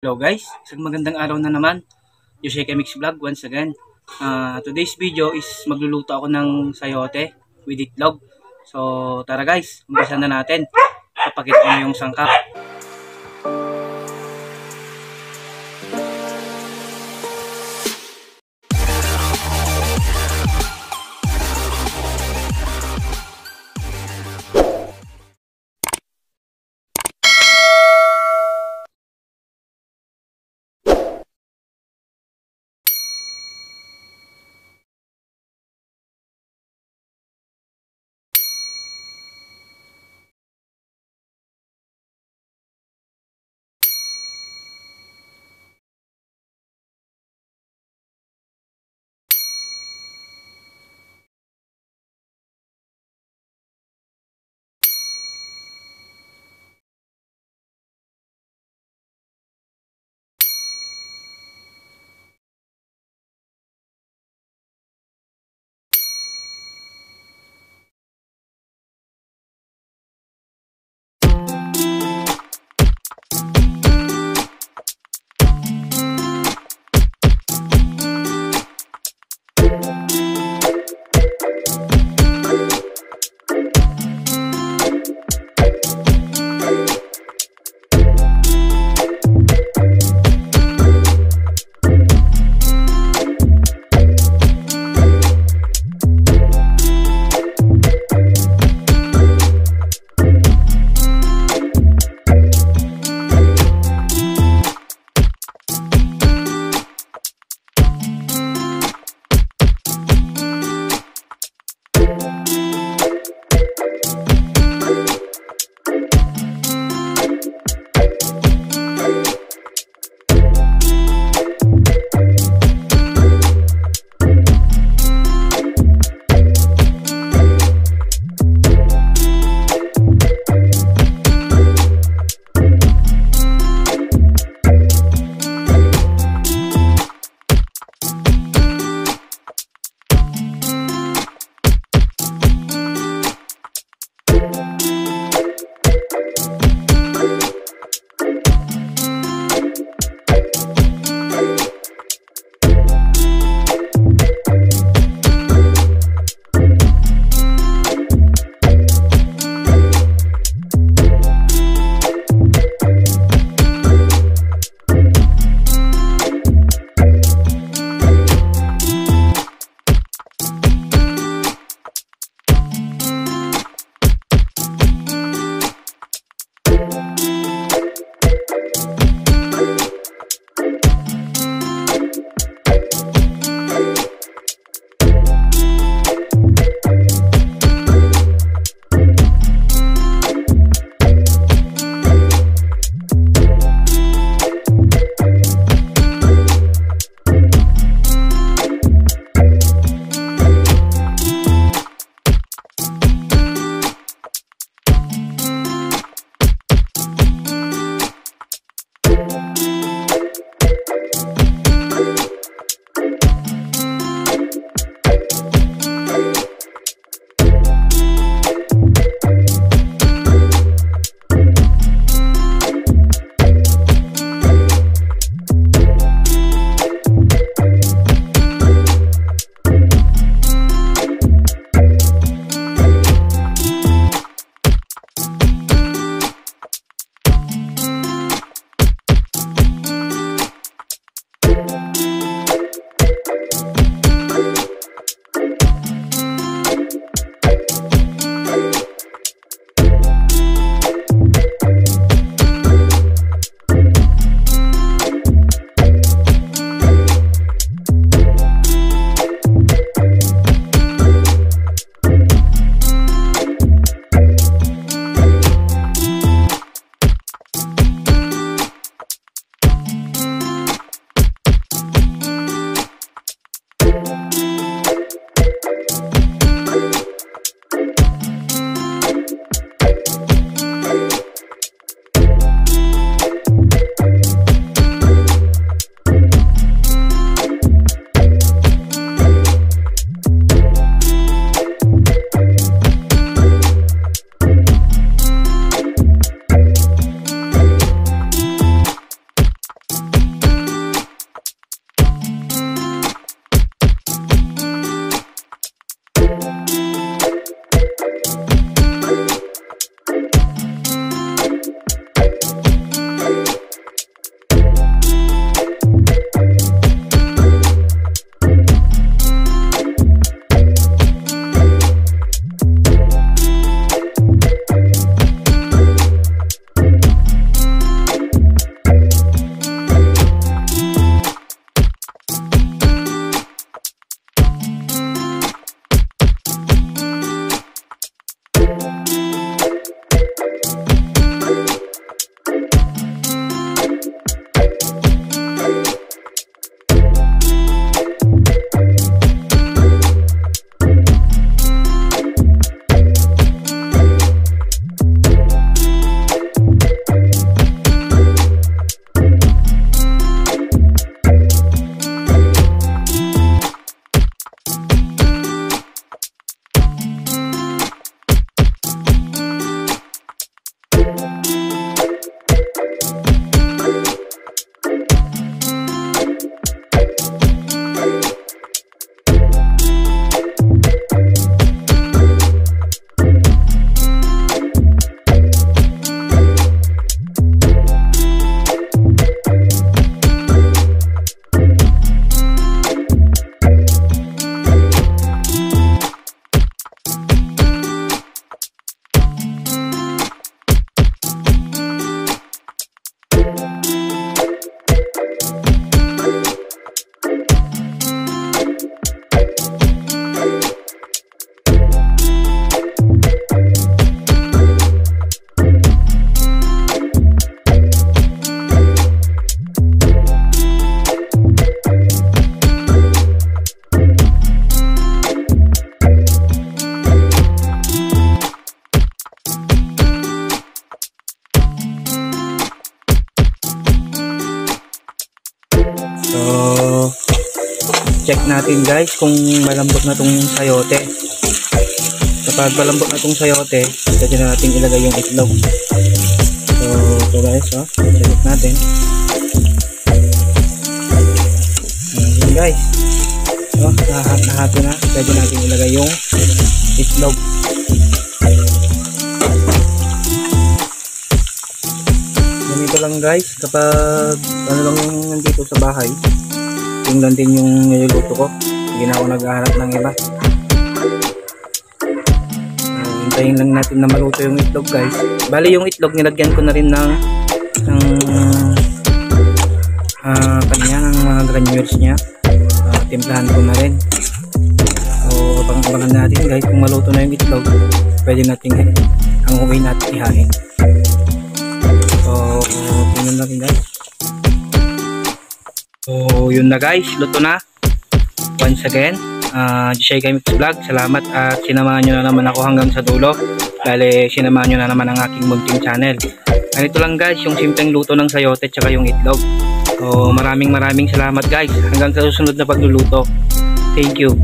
Hello guys, isang magandang araw na naman. Yoshike Mix Vlog once again. Uh, today's video is magluluto ako ng sayote with itlog. So tara guys, umpisa na natin. Papakita ko yung sangkap. Natin guys kung malambot na tong sayote. Kapag malambot na tong sayote, pwede na natin ilagay yung itlog. So, ito guys, oh, check natin. Ayan guys. So, nahat na. Pwede natin ilagay yung itlog. Ganito lang guys, kapag ano lang yung nandito sa bahay, yung lang din yung niluluto ko. Hindi na ako naghahanap ng iba. Hintayin lang natin na maluto yung itlog guys. Bali yung itlog nilagyan ko na rin ng ng uh, kanya ng mga granules niya. Uh, timplahan ko na rin. So, abang-abangan natin guys kung maluto na yung itlog. Pwede natin ang uwi natin ihain. So, tingnan natin guys. So, yun na guys. Luto na. Once again, uh, Jishay Mix Vlog. Salamat at sinamahan nyo na naman ako hanggang sa dulo. Dahil sinamahan nyo na naman ang aking munting channel. Ganito lang guys, yung simpleng luto ng sayote at yung itlog. So, maraming maraming salamat guys. Hanggang sa susunod na pagluluto. Thank you.